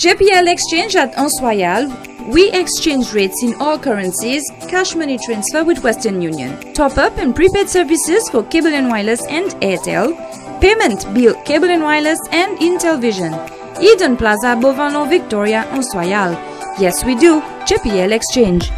JPL Exchange at Anse Royale. We exchange rates in all currencies, cash money transfer with Western Union, top up and prepaid services for cable and wireless and Airtel, payment, bill, cable and wireless and Intelvision. Eden Plaza, Bovano, Victoria, Anse Royale. Yes, we do. JPL Exchange.